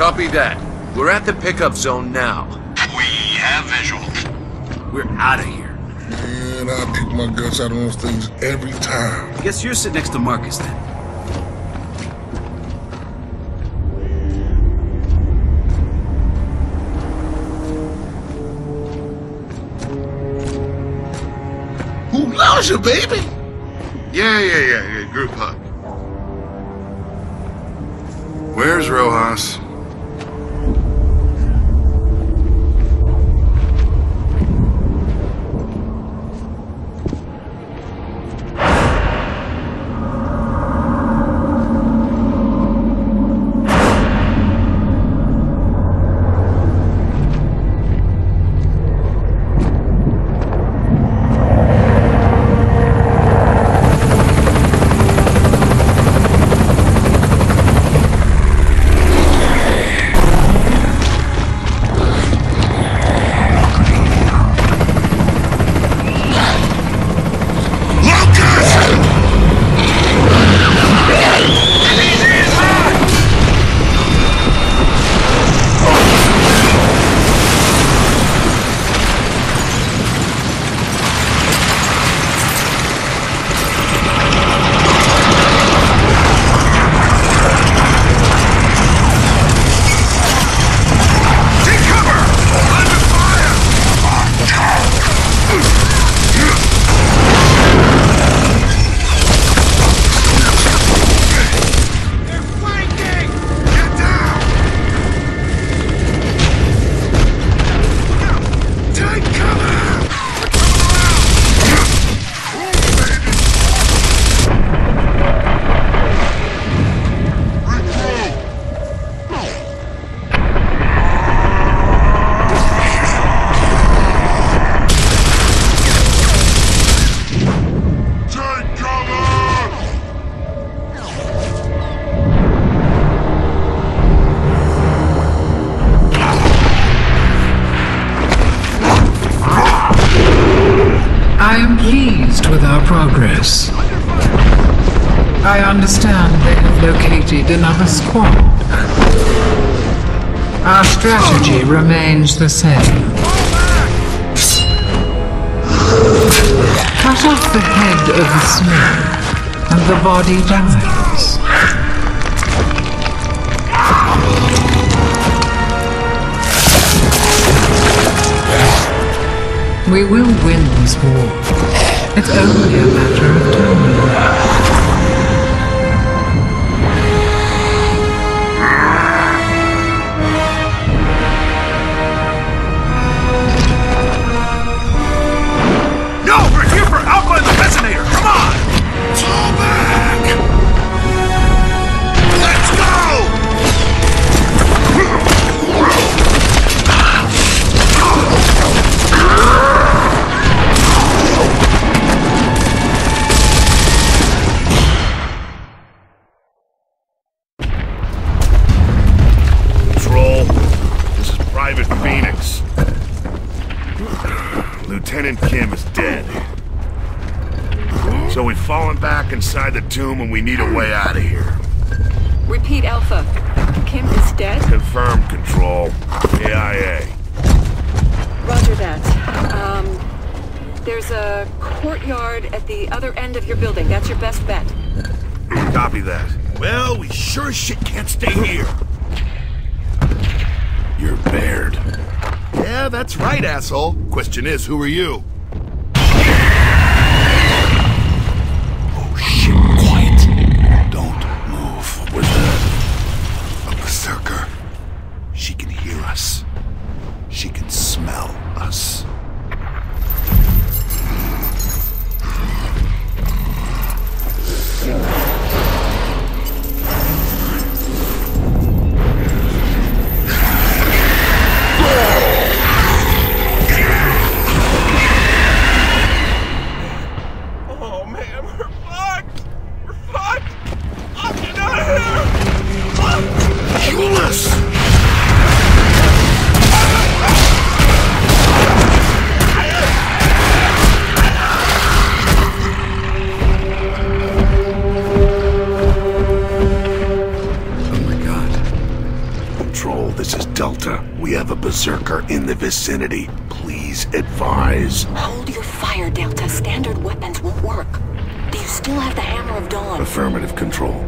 Copy that. We're at the pickup zone now. We have visual. We're out of here. Man, I pick my guts out on those things every time. Guess you're sitting next to Marcus then. Who loves you, baby? Yeah, yeah, yeah, yeah. Group hug. Where's Rojas? Have another squad. Our strategy remains the same. Cut off the head of the snake, and the body dies. We will win this war. It's only a matter of time. So we've fallen back inside the tomb and we need a way out of here. Repeat, Alpha. Kim is dead? Confirmed control. KIA. Roger that. Um, there's a courtyard at the other end of your building. That's your best bet. Copy that. Well, we sure as shit can't stay here. You're Baird. Yeah, that's right, asshole. Question is, who are you? Berserker in the vicinity. Please advise. Hold your fire, Delta. Standard weapons won't work. Do you still have the Hammer of Dawn? Affirmative control.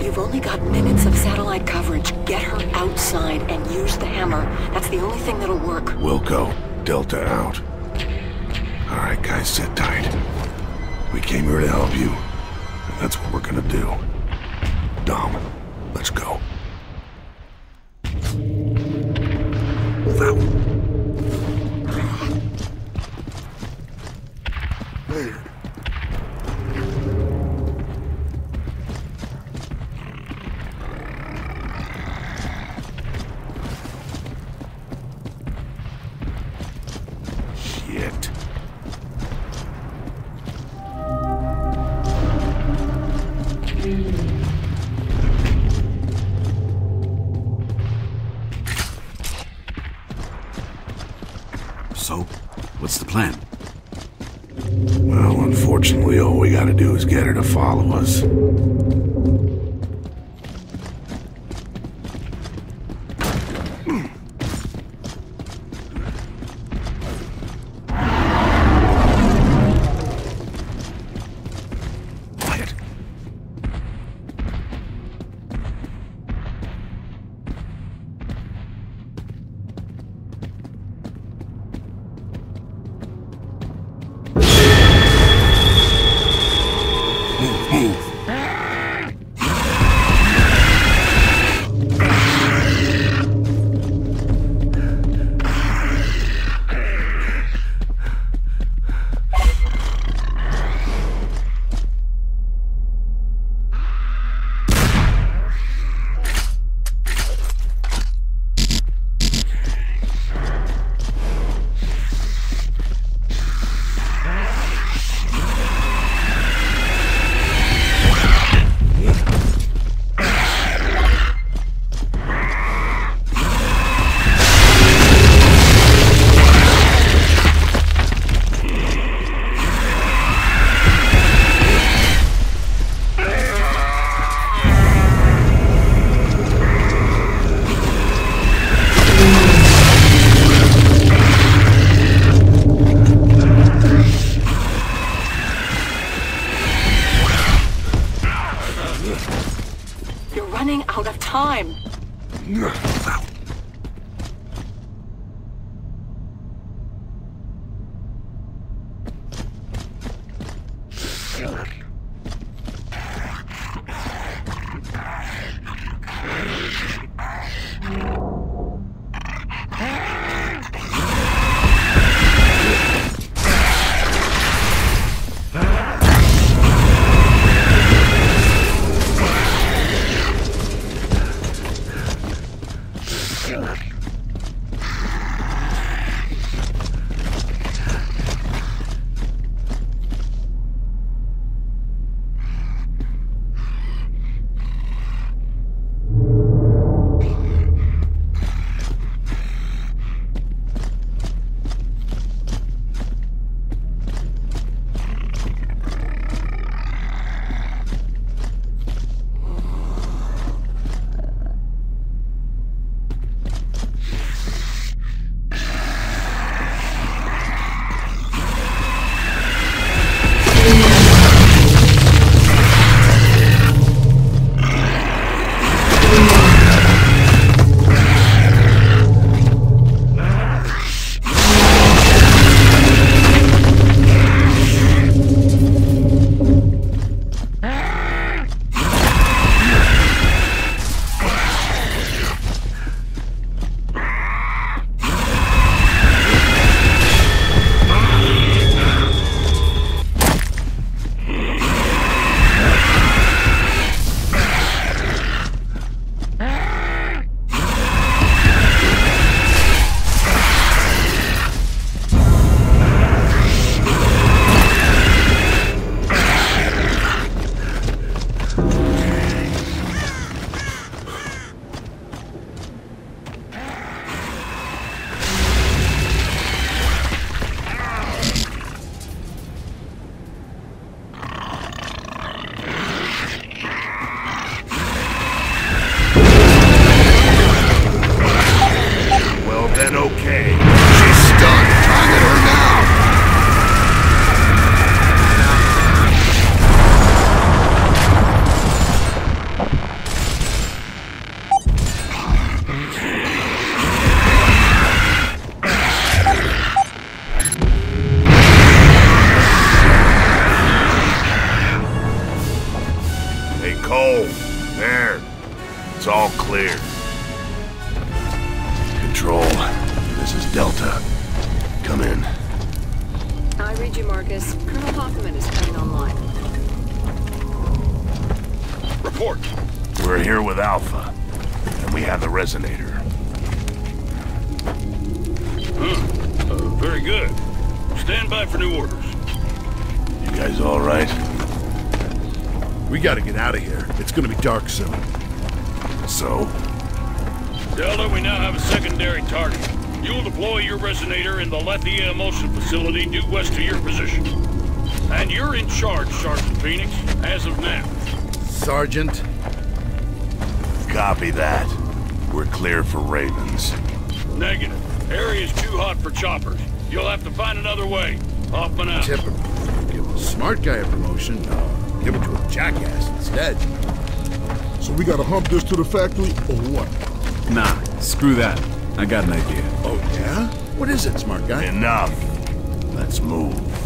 You've only got minutes of satellite coverage. Get her outside and use the hammer. That's the only thing that'll work. We'll go. Delta out. Alright, guys, sit tight. We came here to help you. And that's what we're gonna do. Dom, gotta do is get her to follow us. Running out of time. Marcus. Colonel Hoffman is coming online. Report. We're here with Alpha, and we have the resonator. Uh, very good. Stand by for new orders. You guys all right? We gotta get out of here. It's gonna be dark soon. So? Delta, we now have a secondary target. You'll deploy your resonator in the Lethia Imulsion facility due west of your position. And you're in charge, Sergeant Phoenix, as of now. Sergeant? Copy that. We're clear for Ravens. Negative. Area's too hot for choppers. You'll have to find another way. Hoffman out. Typical. Give a smart guy a promotion. Uh, give it to a jackass instead. So we gotta hump this to the factory, or what? Nah, screw that. I got an idea. Oh, yeah? What is it, smart guy? Enough. Let's move.